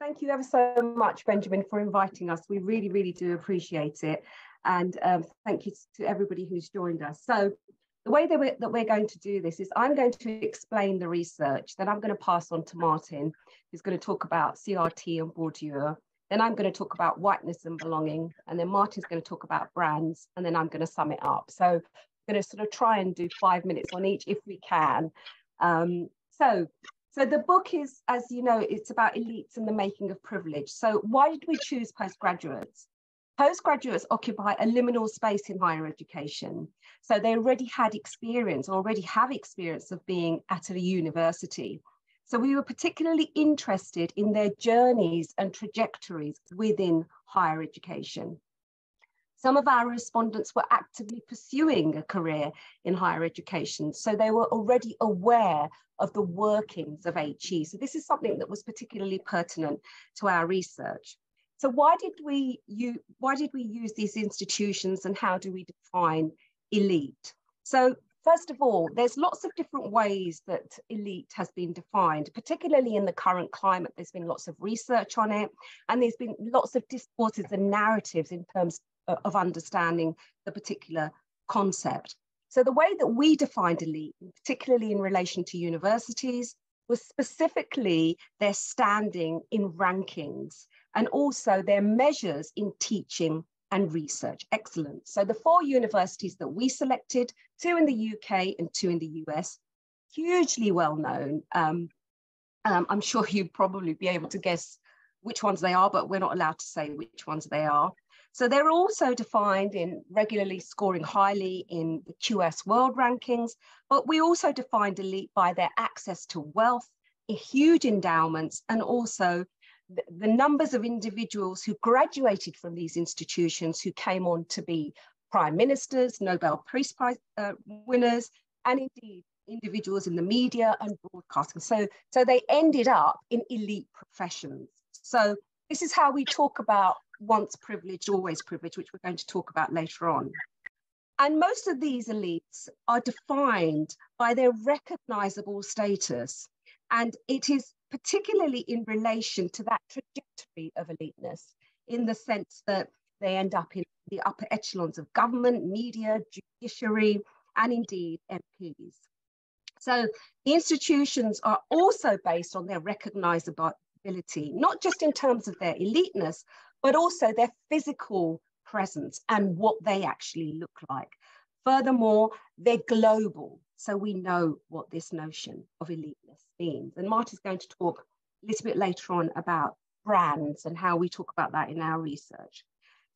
Thank you ever so much, Benjamin, for inviting us. We really, really do appreciate it. And um, thank you to everybody who's joined us. So the way that we're, that we're going to do this is I'm going to explain the research, then I'm going to pass on to Martin, who's going to talk about CRT and Bourdieu. Then I'm going to talk about whiteness and belonging. And then Martin's going to talk about brands. And then I'm going to sum it up. So I'm going to sort of try and do five minutes on each if we can. Um, so so the book is, as you know, it's about elites and the making of privilege. So why did we choose postgraduates? Postgraduates occupy a liminal space in higher education. So they already had experience, already have experience of being at a university. So we were particularly interested in their journeys and trajectories within higher education. Some of our respondents were actively pursuing a career in higher education, so they were already aware of the workings of HE. So this is something that was particularly pertinent to our research. So why did we use, why did we use these institutions and how do we define elite? So first of all, there's lots of different ways that elite has been defined, particularly in the current climate. There's been lots of research on it, and there's been lots of discourses and narratives in terms of understanding the particular concept. So the way that we defined elite, particularly in relation to universities, was specifically their standing in rankings and also their measures in teaching and research excellence. So the four universities that we selected, two in the UK and two in the US, hugely well known. Um, um, I'm sure you'd probably be able to guess which ones they are, but we're not allowed to say which ones they are. So they're also defined in regularly scoring highly in the QS world rankings, but we also defined elite by their access to wealth, huge endowments, and also the, numbers of individuals who graduated from these institutions who came on to be prime ministers, Nobel Peace Prize uh, winners, and indeed individuals in the media and broadcasting. So, so they ended up in elite professions. So this is how we talk about once privileged, always privileged, which we're going to talk about later on. And most of these elites are defined by their recognizable status. And it is particularly in relation to that trajectory of eliteness, in the sense that they end up in the upper echelons of government, media, judiciary, and indeed MPs. So the institutions are also based on their recognizability, not just in terms of their eliteness, but also their physical presence and what they actually look like. Furthermore, they're global. So we know what this notion of eliteness means. And Marty's going to talk a little bit later on about brands and how we talk about that in our research.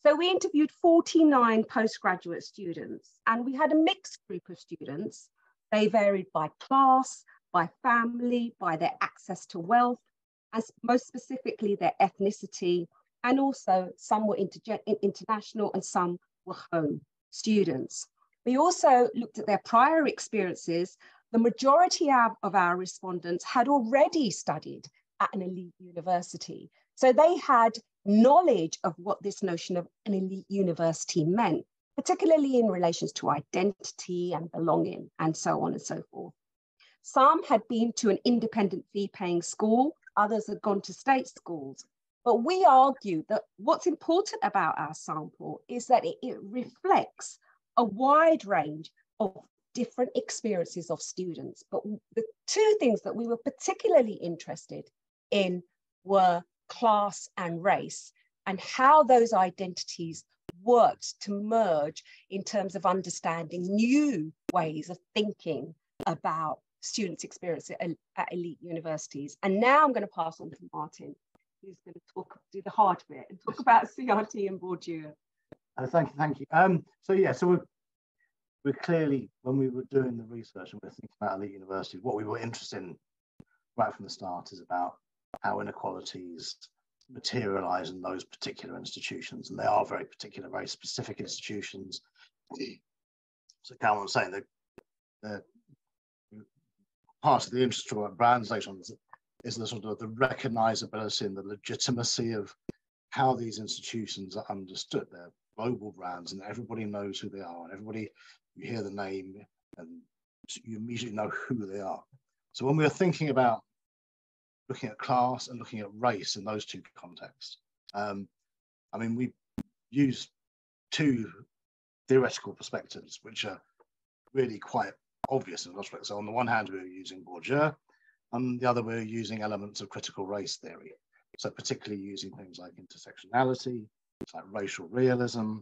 So we interviewed 49 postgraduate students and we had a mixed group of students. They varied by class, by family, by their access to wealth, and most specifically their ethnicity and also some were international and some were home students. We also looked at their prior experiences. The majority of, of our respondents had already studied at an elite university. So they had knowledge of what this notion of an elite university meant, particularly in relations to identity and belonging and so on and so forth. Some had been to an independent fee paying school, others had gone to state schools, but we argue that what's important about our sample is that it, it reflects a wide range of different experiences of students. But the two things that we were particularly interested in were class and race and how those identities worked to merge in terms of understanding new ways of thinking about students' experience at, at elite universities. And now I'm going to pass on to Martin who's going to talk, do the hard bit and talk about CRT and Bourdieu. Uh, thank you, thank you. Um, so yeah, so we're, we're clearly, when we were doing the research and we are thinking about elite universities, what we were interested in right from the start is about how inequalities materialize in those particular institutions. And they are very particular, very specific institutions. So Kalwant was saying that the part of the interest about brands later on is is the sort of the recognizability and the legitimacy of how these institutions are understood. They're global brands and everybody knows who they are and everybody, you hear the name and you immediately know who they are. So when we were thinking about looking at class and looking at race in those two contexts. Um, I mean, we use two theoretical perspectives, which are really quite obvious in respect. So on the one hand, we are using Bourdieu, on the other, we're using elements of critical race theory. So particularly using things like intersectionality, things like racial realism,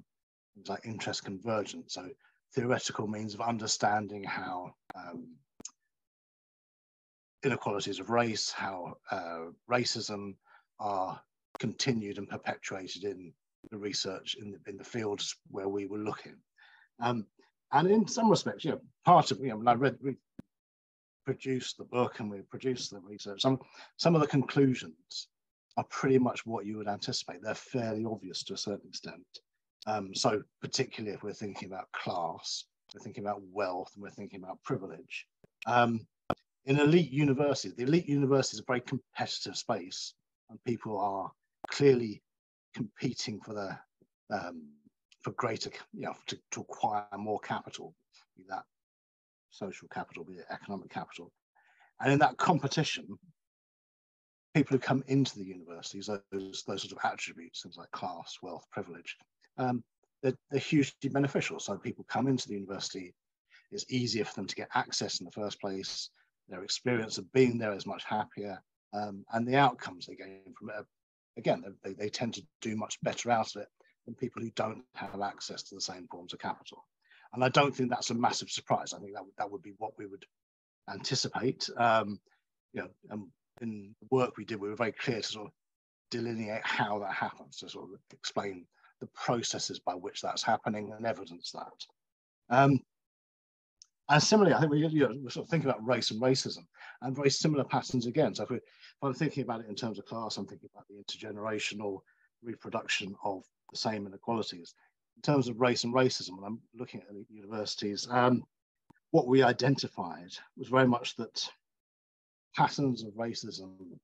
things like interest convergence. So theoretical means of understanding how um, inequalities of race, how uh, racism are continued and perpetuated in the research in the, in the fields where we were looking. Um, and in some respects, you know, part of, you know, when I read, we produced the book and we produced the research, some, some of the conclusions are pretty much what you would anticipate. They're fairly obvious to a certain extent. Um, so particularly if we're thinking about class, we're thinking about wealth, and we're thinking about privilege. Um, in elite universities, the elite university is a very competitive space, and people are clearly competing for the um, for greater, you know, to, to acquire more capital, that social capital, be it economic capital. And in that competition, people who come into the universities, those, those sort of attributes, things like class, wealth, privilege, um, they're, they're hugely beneficial. So people come into the university, it's easier for them to get access in the first place. Their experience of being there is much happier. Um, and the outcomes they gain from it, again, they, they tend to do much better out of it than people who don't have access to the same forms of capital. And I don't think that's a massive surprise. I think that would, that would be what we would anticipate. Um, you know, and in the work we did, we were very clear to sort of delineate how that happens, to sort of explain the processes by which that's happening and evidence that. Um, and similarly, I think we, you know, we're sort of thinking about race and racism and very similar patterns again. So if, we, if I'm thinking about it in terms of class, I'm thinking about the intergenerational reproduction of the same inequalities. In terms of race and racism, when I'm looking at universities, um, what we identified was very much that patterns of racism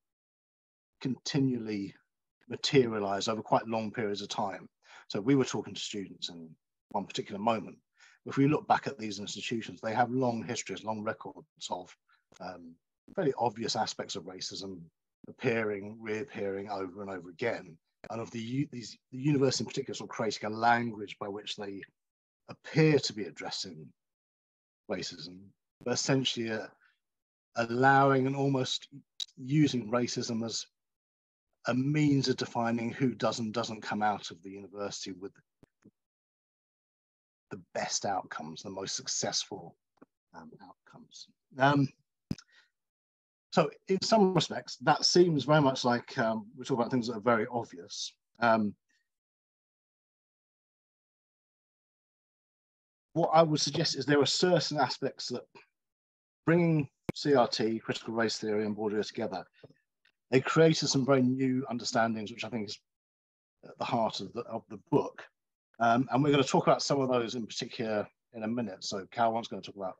continually materialize over quite long periods of time. So we were talking to students in one particular moment. If we look back at these institutions, they have long histories, long records of um, very obvious aspects of racism appearing, reappearing over and over again. And of the these the university in particular, sort of creating a language by which they appear to be addressing racism, but essentially uh, allowing and almost using racism as a means of defining who does and doesn't come out of the university with the best outcomes, the most successful um, outcomes. Um, so in some respects, that seems very much like um, we talk about things that are very obvious. Um, what I would suggest is there are certain aspects that bringing CRT, critical race theory, and Bourdieu together, they created some very new understandings, which I think is at the heart of the, of the book. Um, and we're going to talk about some of those in particular in a minute. So Kalwant's going to talk about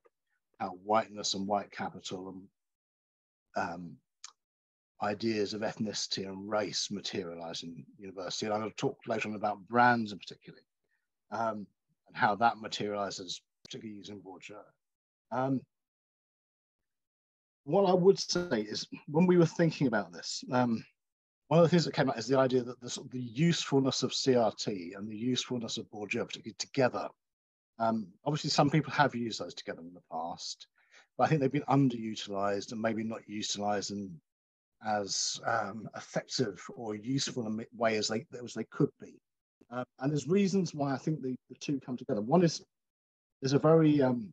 how whiteness and white capital and um, ideas of ethnicity and race materialize in university. And I'm going to talk later on about brands in particular um, and how that materializes, particularly using Bourdieu. Um, what I would say is when we were thinking about this, um, one of the things that came out is the idea that the, the usefulness of CRT and the usefulness of Bourdieu, particularly together. Um, obviously, some people have used those together in the past, but I think they've been underutilized and maybe not utilized in as um, effective or useful a way as they, as they could be. Uh, and there's reasons why I think the, the two come together. One is there's a very um,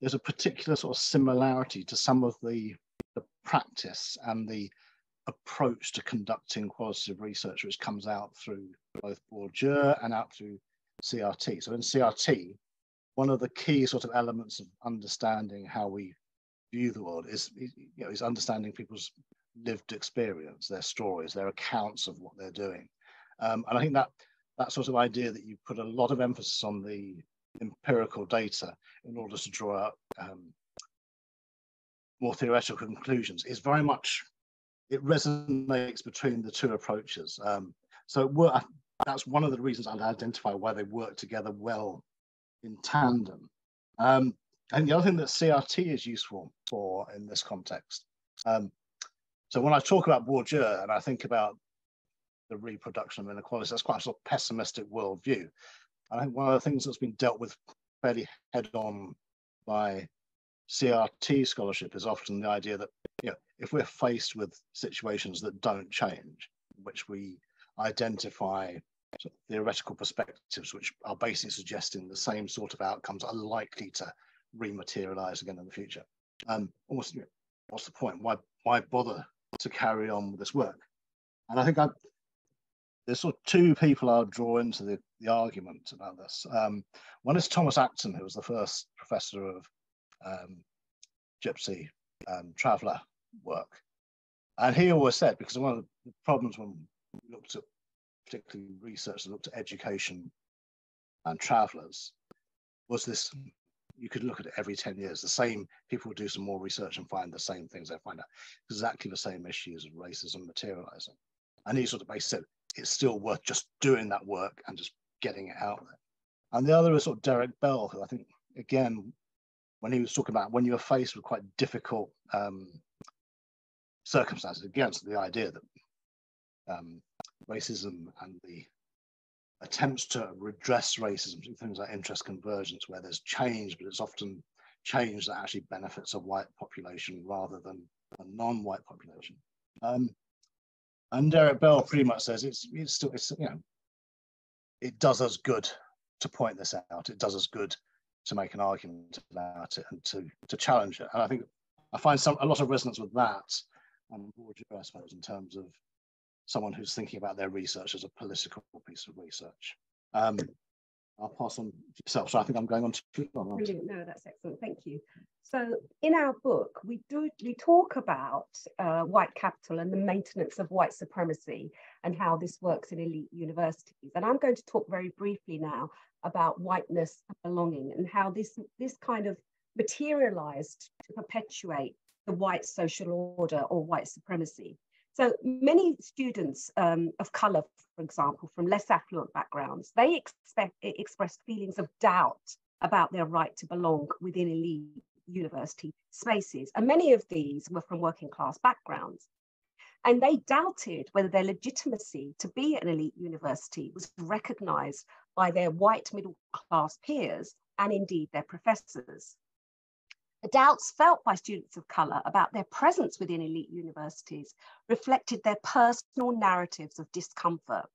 there's a particular sort of similarity to some of the, the practice and the approach to conducting qualitative research, which comes out through both Bourdieu and out through CRT. So in CRT, one of the key sort of elements of understanding how we view the world is, you know, is understanding people's lived experience, their stories, their accounts of what they're doing. Um, and I think that that sort of idea that you put a lot of emphasis on the empirical data in order to draw out um, more theoretical conclusions is very much it resonates between the two approaches. Um, so that's one of the reasons I'd identify why they work together well in tandem. Um, and the other thing that CRT is useful for in this context, um, So when I talk about Bourdieu and I think about the reproduction of inequality, that's quite a sort of pessimistic worldview. I think one of the things that's been dealt with fairly head on by CRT scholarship is often the idea that you know, if we're faced with situations that don't change, which we identify theoretical perspectives, which are basically suggesting the same sort of outcomes are likely to rematerialize again in the future. Um, almost, you know, what's the point? Why, why bother to carry on with this work? And I think I, there's sort of two people I'll draw into the, the argument about this. Um, one is Thomas Acton, who was the first professor of um, gypsy um, traveller work. And he always said, because one of the problems when we looked at particularly research that looked at education and travellers was this you could look at it every 10 years. The same people do some more research and find the same things. They find out exactly the same issues of racism materializing. And he sort of basically said it's still worth just doing that work and just getting it out there. And the other is sort of Derek Bell, who I think, again, when he was talking about when you are faced with quite difficult um, circumstances, against the idea that um, racism and the attempts to redress racism through things like interest convergence, where there's change, but it's often change that actually benefits a white population rather than a non-white population. Um, and Derek Bell pretty much says it's it's still it's you know it does us good to point this out. It does us good to make an argument about it and to to challenge it. And I think I find some a lot of resonance with that and Bourdieu, I suppose, in terms of someone who's thinking about their research as a political piece of research. Um, I'll pass on to yourself. So I think I'm going on to Brilliant. No, that's excellent. Thank you. So in our book, we do we talk about uh, white capital and the maintenance of white supremacy and how this works in elite universities. And I'm going to talk very briefly now about whiteness and belonging and how this this kind of materialized to perpetuate the white social order or white supremacy. So many students um, of color, for example, from less affluent backgrounds, they expect, express feelings of doubt about their right to belong within elite university spaces. And many of these were from working class backgrounds. And they doubted whether their legitimacy to be an elite university was recognized by their white middle class peers and indeed their professors. The doubts felt by students of colour about their presence within elite universities reflected their personal narratives of discomfort.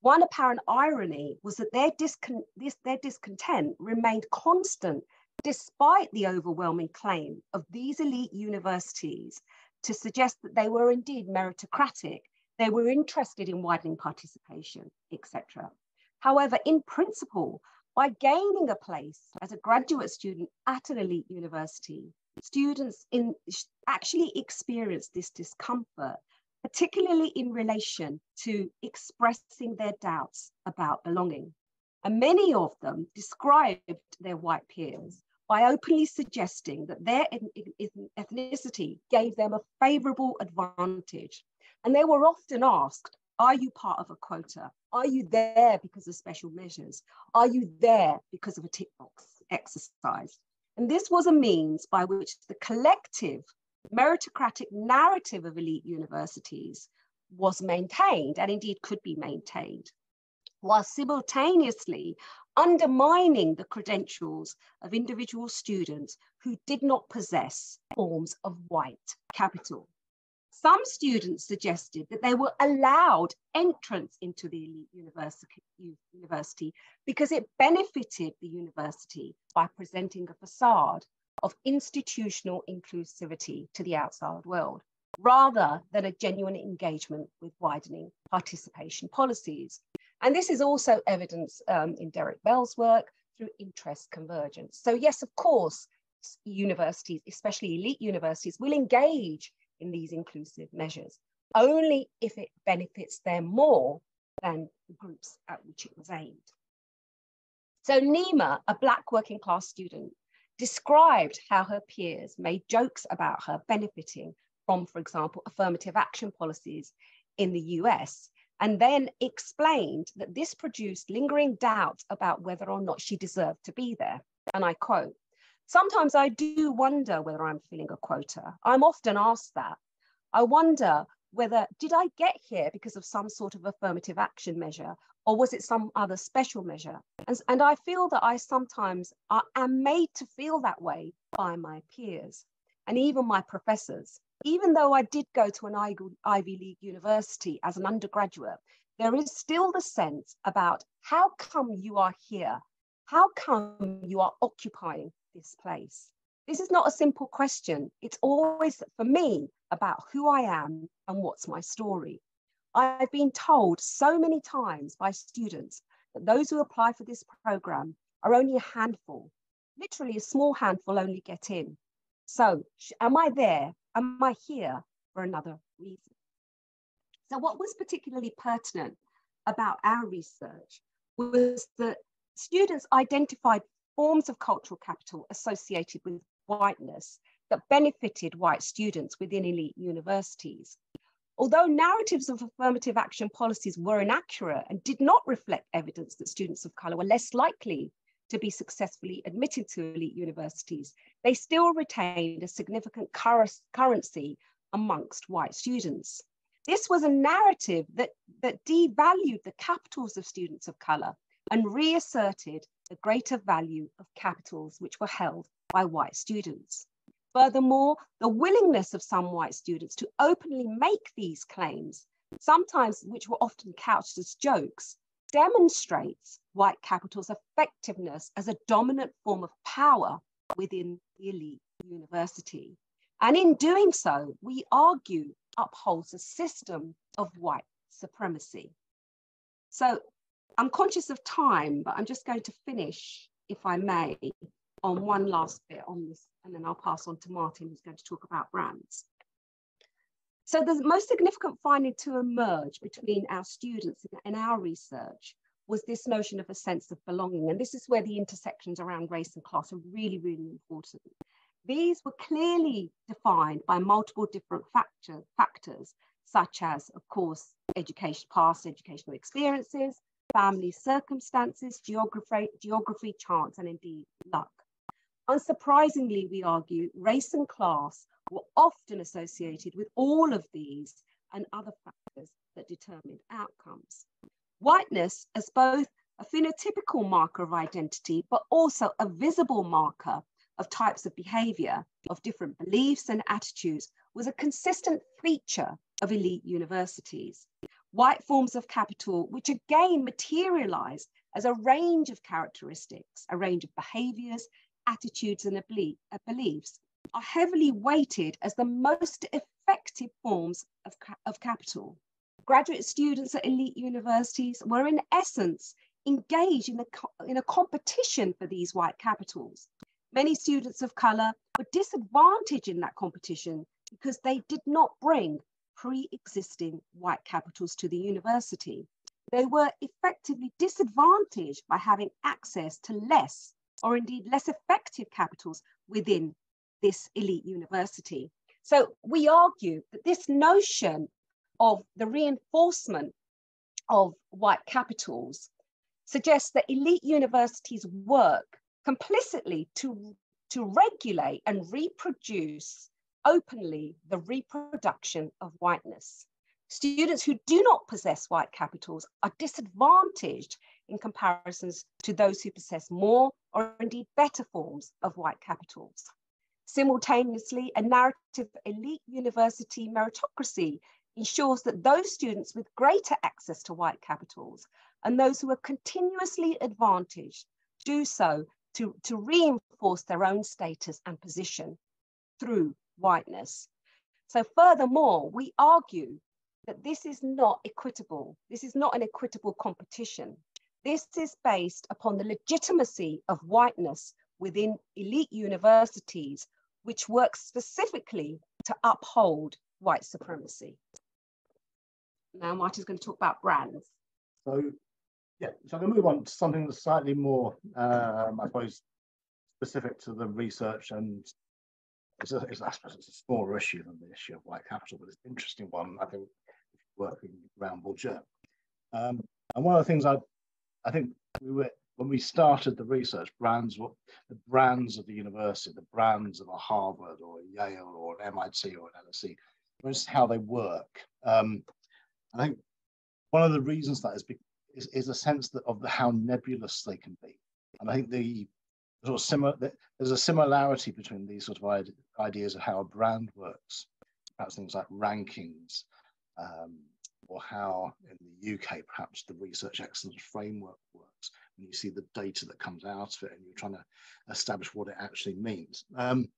One apparent irony was that their, discon this, their discontent remained constant despite the overwhelming claim of these elite universities to suggest that they were indeed meritocratic, they were interested in widening participation, etc. However, in principle, by gaining a place as a graduate student at an elite university, students in, actually experience this discomfort, particularly in relation to expressing their doubts about belonging. And many of them described their white peers by openly suggesting that their ethnicity gave them a favorable advantage. And they were often asked, are you part of a quota? Are you there because of special measures? Are you there because of a tick box exercise? And this was a means by which the collective meritocratic narrative of elite universities was maintained and indeed could be maintained, while simultaneously undermining the credentials of individual students who did not possess forms of white capital. Some students suggested that they were allowed entrance into the elite university, university because it benefited the university by presenting a facade of institutional inclusivity to the outside world, rather than a genuine engagement with widening participation policies. And this is also evidence um, in Derek Bell's work through interest convergence. So yes, of course, universities, especially elite universities, will engage in these inclusive measures, only if it benefits them more than the groups at which it was aimed. So Nima, a black working class student, described how her peers made jokes about her benefiting from, for example, affirmative action policies in the US, and then explained that this produced lingering doubt about whether or not she deserved to be there. And I quote, Sometimes I do wonder whether I'm filling a quota. I'm often asked that. I wonder whether did I get here because of some sort of affirmative action measure or was it some other special measure? And, and I feel that I sometimes are, am made to feel that way by my peers and even my professors. Even though I did go to an Ivy League university as an undergraduate, there is still the sense about how come you are here? How come you are occupying this place? This is not a simple question. It's always, for me, about who I am and what's my story. I've been told so many times by students that those who apply for this program are only a handful. Literally, a small handful only get in. So, am I there? Am I here for another reason? So, what was particularly pertinent about our research was that students identified forms of cultural capital associated with whiteness that benefited white students within elite universities. Although narratives of affirmative action policies were inaccurate and did not reflect evidence that students of colour were less likely to be successfully admitted to elite universities, they still retained a significant cur currency amongst white students. This was a narrative that, that devalued the capitals of students of colour and reasserted the greater value of capitals which were held by white students. Furthermore, the willingness of some white students to openly make these claims, sometimes which were often couched as jokes, demonstrates white capital's effectiveness as a dominant form of power within the elite university. And in doing so, we argue upholds a system of white supremacy. So I'm conscious of time, but I'm just going to finish, if I may, on one last bit on this, and then I'll pass on to Martin, who's going to talk about brands. So the most significant finding to emerge between our students and our research was this notion of a sense of belonging. And this is where the intersections around race and class are really, really important. These were clearly defined by multiple different factor, factors, such as, of course, education, past educational experiences, family circumstances, geography, geography, chance, and indeed luck. Unsurprisingly, we argue, race and class were often associated with all of these and other factors that determined outcomes. Whiteness as both a phenotypical marker of identity, but also a visible marker of types of behavior, of different beliefs and attitudes, was a consistent feature of elite universities. White forms of capital, which again materialize as a range of characteristics, a range of behaviors, attitudes and uh, beliefs are heavily weighted as the most effective forms of, of capital. Graduate students at elite universities were in essence engaged in a, in a competition for these white capitals. Many students of colour were disadvantaged in that competition because they did not bring pre-existing white capitals to the university. They were effectively disadvantaged by having access to less or indeed less effective capitals within this elite university. So we argue that this notion of the reinforcement of white capitals suggests that elite universities work complicitly to, to regulate and reproduce openly the reproduction of whiteness. Students who do not possess white capitals are disadvantaged in comparisons to those who possess more or indeed better forms of white capitals. Simultaneously, a narrative elite university meritocracy ensures that those students with greater access to white capitals and those who are continuously advantaged do so to, to reinforce their own status and position through whiteness. So furthermore, we argue that this is not equitable. This is not an equitable competition. This is based upon the legitimacy of whiteness within elite universities, which works specifically to uphold white supremacy. Now Martin's going to talk about brands. So, yeah, so I'm going to move on to something that's slightly more, um, I suppose, specific to the research and it's a, it's, it's a smaller issue than the issue of white capital, but it's an interesting one, I think, if you're working around Bourdieu. Um, and one of the things I I think we were when we started the research, brands were the brands of the university, the brands of a Harvard or a Yale or an MIT or an LSE it's how they work. Um, I think one of the reasons that is, is, is a sense that of the, how nebulous they can be. And I think the sort of similar, there's a similarity between these sort of ideas of how a brand works, perhaps things like rankings, um, or how in the UK perhaps the research excellence framework works. When you see the data that comes out of it, and you're trying to establish what it actually means. Um,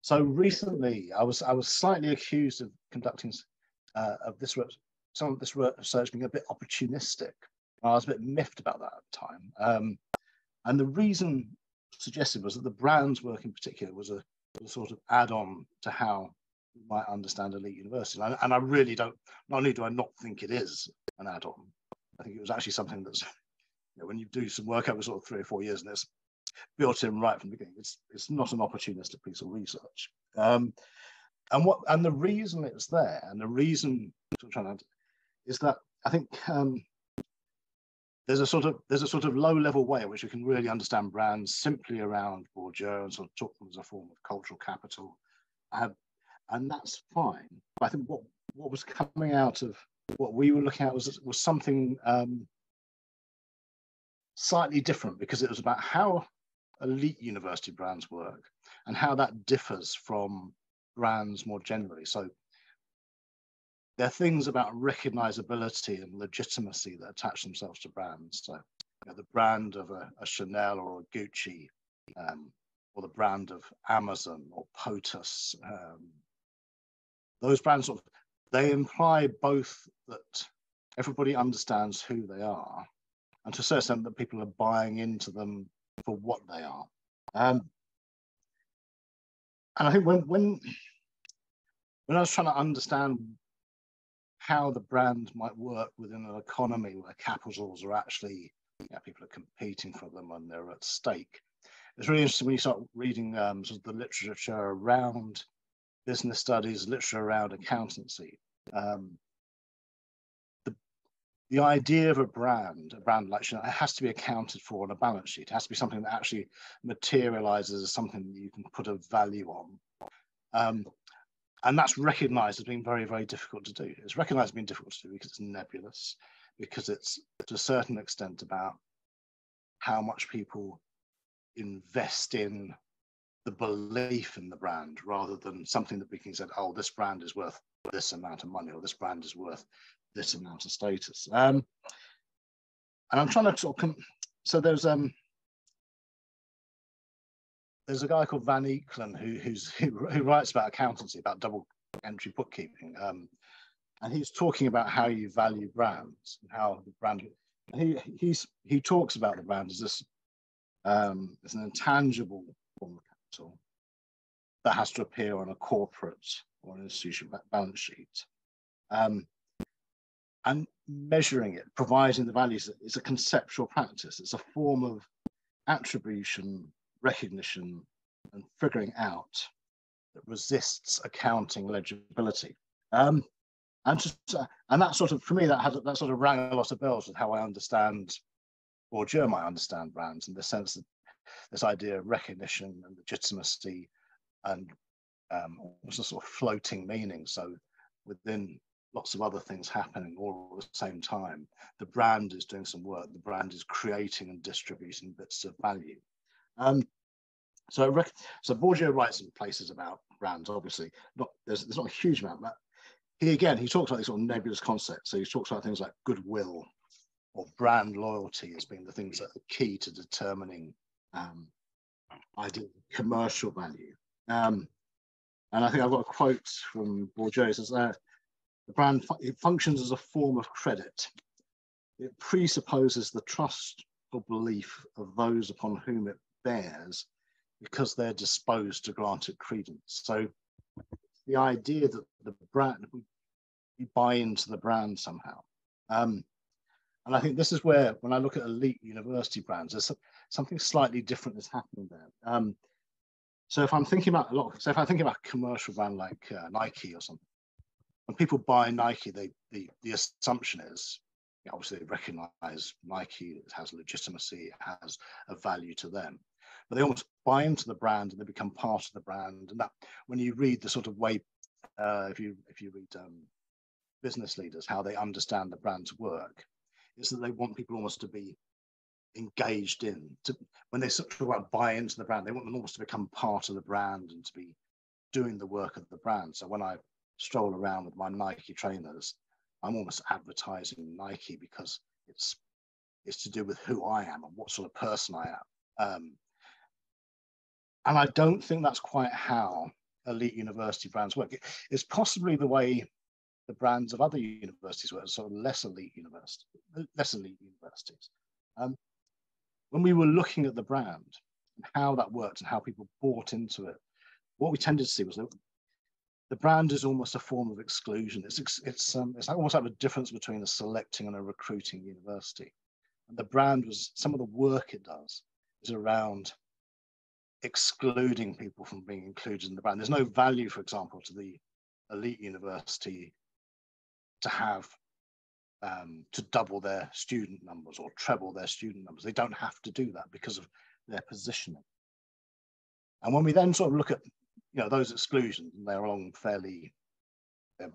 so recently, I was I was slightly accused of conducting uh, of this some of this research being a bit opportunistic. I was a bit miffed about that at the time, um, and the reason suggested was that the brands work in particular was a, a sort of add-on to how we might understand elite university, and I, and I really don't. Not only do I not think it is an add-on, I think it was actually something that's you know, when you do some work over sort of three or four years and it's built in right from the beginning. It's it's not an opportunistic piece of research. Um, and what and the reason it's there, and the reason I'm trying to, is that I think um, there's a sort of there's a sort of low level way in which you can really understand brands simply around Bourdieu and sort of talk them as a form of cultural capital, uh, and that's fine. I think what what was coming out of what we were looking at was was something um, slightly different because it was about how elite university brands work and how that differs from brands more generally. So there are things about recognizability and legitimacy that attach themselves to brands. So you know, the brand of a, a, Chanel or a Gucci, um, or the brand of Amazon or POTUS. Um, those brands sort of, they imply both that everybody understands who they are, and to a certain extent that people are buying into them for what they are. Um, and I think when when when I was trying to understand how the brand might work within an economy where capitals are actually you know, people are competing for them and they're at stake. It's really interesting when you start reading um, sort of the literature around business studies, literature around accountancy. Um, the idea of a brand, a brand like Chanel, it has to be accounted for on a balance sheet. It has to be something that actually materializes as something that you can put a value on. Um, and that's recognized as being very, very difficult to do. It's recognized as being difficult to do because it's nebulous, because it's to a certain extent about how much people invest in the belief in the brand rather than something that we can say, oh, this brand is worth this amount of money or this brand is worth this amount of status. Um, and I'm trying to sort of, so there's um there's a guy called Van Eekelen who who's who, who writes about accountancy, about double entry bookkeeping, um, and he's talking about how you value brands and how the brand. he he's he talks about the brand as this um, as an intangible form of capital that has to appear on a corporate or an institution balance sheet. Um, and measuring it, providing the values, is a conceptual practice. It's a form of attribution, recognition, and figuring out that resists accounting legibility. Um, and just, uh, and that sort of for me that that sort of rang a lot of bells with how I understand or German I understand brands in the sense that this idea of recognition and legitimacy and um, also sort of floating meaning. So within lots of other things happening all at the same time. The brand is doing some work. The brand is creating and distributing bits of value. Um, so, so Bourdieu writes in places about brands. Obviously, not there's, there's not a huge amount, but he again he talks about these sort of nebulous concepts. So he talks about things like goodwill or brand loyalty as being the things that are key to determining um, idea commercial value. Um, and I think I've got a quote from Bourdieu. It says, uh, the brand fu it functions as a form of credit. It presupposes the trust or belief of those upon whom it bears because they're disposed to grant it credence. So the idea that the brand, we, buy into the brand somehow. Um, and I think this is where, when I look at elite university brands, there's something slightly different that's happening there. Um, so if I'm thinking about a lot, so if I think about a commercial brand like uh, Nike or something, when people buy Nike, they the, the assumption is obviously they recognize Nike has legitimacy, it has a value to them. But they almost buy into the brand and they become part of the brand. And that when you read the sort of way uh, if you if you read um, business leaders, how they understand the brand's work, is that they want people almost to be engaged in to when they sort of about buy into the brand, they want them almost to become part of the brand and to be doing the work of the brand. So when I stroll around with my Nike trainers, I'm almost advertising Nike because it's it's to do with who I am and what sort of person I am. Um, and I don't think that's quite how elite university brands work. It's possibly the way the brands of other universities work, sort of less elite universities, less elite universities. Um, when we were looking at the brand and how that worked and how people bought into it, what we tended to see was that the brand is almost a form of exclusion. It's it's um, it's almost like a difference between a selecting and a recruiting university. And the brand was some of the work it does is around excluding people from being included in the brand. There's no value, for example, to the elite university to have um, to double their student numbers or treble their student numbers. They don't have to do that because of their positioning. And when we then sort of look at you know those exclusions, and they're along fairly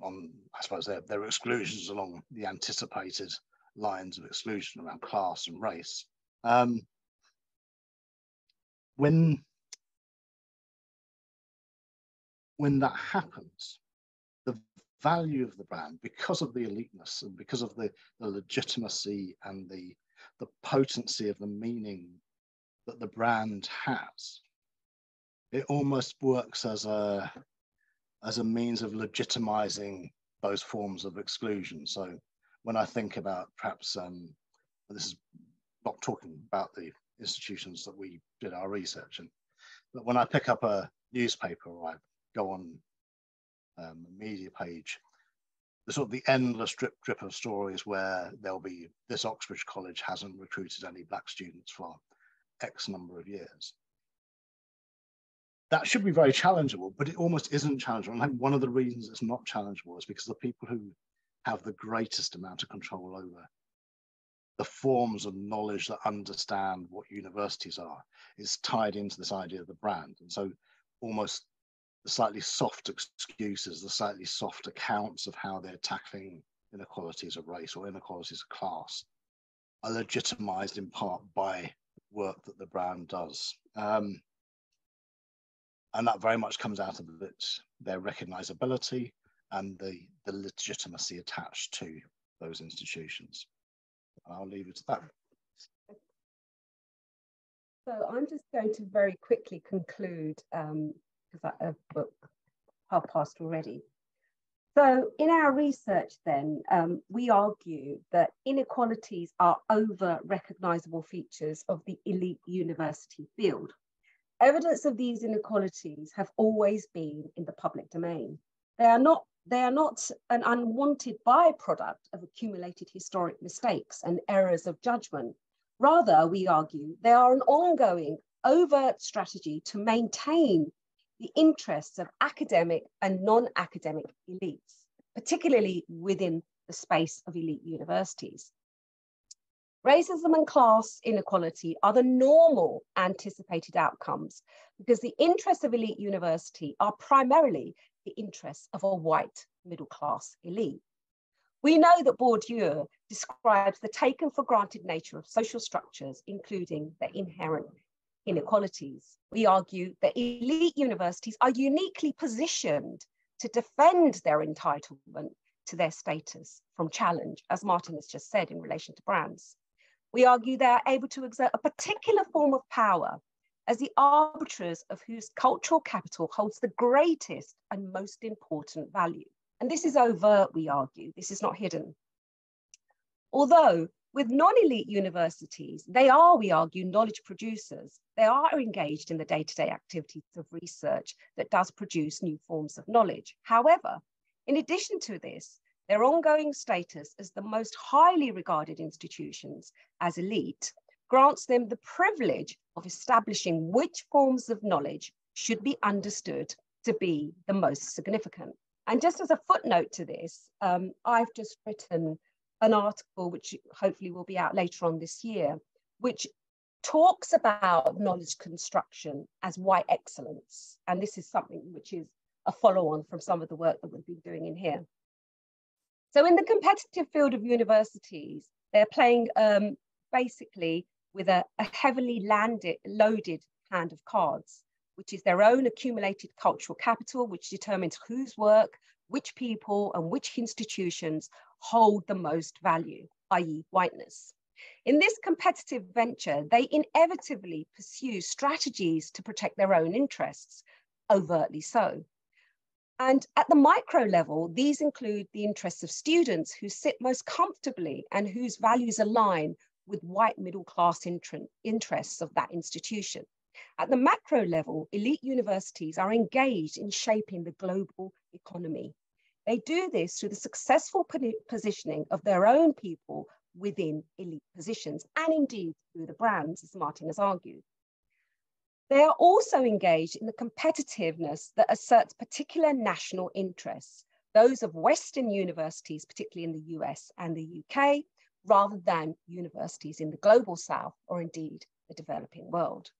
on I suppose they're, they're exclusions along the anticipated lines of exclusion around class and race. Um, when when that happens, the value of the brand, because of the eliteness and because of the, the legitimacy and the, the potency of the meaning that the brand has, it almost works as a as a means of legitimizing those forms of exclusion. So when I think about perhaps um, this is not talking about the institutions that we did our research in, but when I pick up a newspaper or I go on um, media page, the sort of the endless drip drip of stories where there'll be this Oxbridge College hasn't recruited any black students for X number of years. That should be very challengeable, but it almost isn't challengeable. And I think one of the reasons it's not challengeable is because the people who have the greatest amount of control over the forms of knowledge that understand what universities are is tied into this idea of the brand. And so almost slightly soft excuses, the slightly soft accounts of how they're tackling inequalities of race or inequalities of class are legitimized in part by work that the brand does. Um, and that very much comes out of it, their recognizability and the, the legitimacy attached to those institutions. I'll leave it to that. So I'm just going to very quickly conclude um, because that book half past already. So in our research then, um, we argue that inequalities are over recognizable features of the elite university field. Evidence of these inequalities have always been in the public domain. They are not, they are not an unwanted byproduct of accumulated historic mistakes and errors of judgment. Rather, we argue, they are an ongoing overt strategy to maintain the interests of academic and non-academic elites, particularly within the space of elite universities. Racism and class inequality are the normal anticipated outcomes because the interests of elite university are primarily the interests of a white middle class elite. We know that Bourdieu describes the taken for granted nature of social structures, including their inherent inequalities. We argue that elite universities are uniquely positioned to defend their entitlement to their status from challenge, as Martin has just said in relation to brands. We argue they are able to exert a particular form of power as the arbiters of whose cultural capital holds the greatest and most important value. And this is overt, we argue, this is not hidden. Although with non-elite universities, they are, we argue, knowledge producers. They are engaged in the day-to-day activities of research that does produce new forms of knowledge. However, in addition to this, their ongoing status as the most highly regarded institutions as elite grants them the privilege of establishing which forms of knowledge should be understood to be the most significant. And just as a footnote to this, um, I've just written an article which hopefully will be out later on this year, which talks about knowledge construction as white excellence. And this is something which is a follow on from some of the work that we've been doing in here. So in the competitive field of universities, they're playing um, basically with a, a heavily landed, loaded hand of cards, which is their own accumulated cultural capital, which determines whose work, which people and which institutions hold the most value, i.e. whiteness. In this competitive venture, they inevitably pursue strategies to protect their own interests, overtly so. And at the micro level, these include the interests of students who sit most comfortably and whose values align with white middle class interests of that institution. At the macro level, elite universities are engaged in shaping the global economy. They do this through the successful positioning of their own people within elite positions, and indeed through the brands, as Martin has argued. They are also engaged in the competitiveness that asserts particular national interests, those of Western universities, particularly in the US and the UK, rather than universities in the global South or indeed the developing world.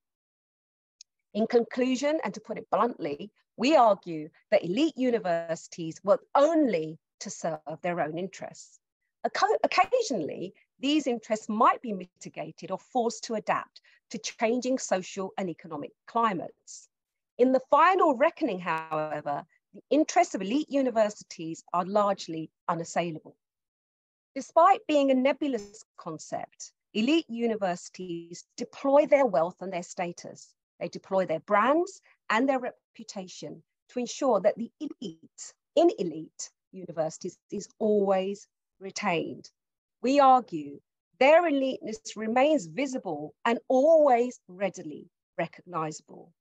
In conclusion, and to put it bluntly, we argue that elite universities work only to serve their own interess. Occasionally, these interests might be mitigated or forced to adapt to changing social and economic climates. In the final reckoning, however, the interests of elite universities are largely unassailable. Despite being a nebulous concept, elite universities deploy their wealth and their status. They deploy their brands and their reputation to ensure that the elite in elite universities is always retained. We argue their eliteness remains visible and always readily recognizable.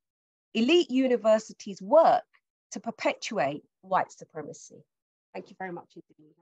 Elite universities work to perpetuate white supremacy. Thank you very much indeed.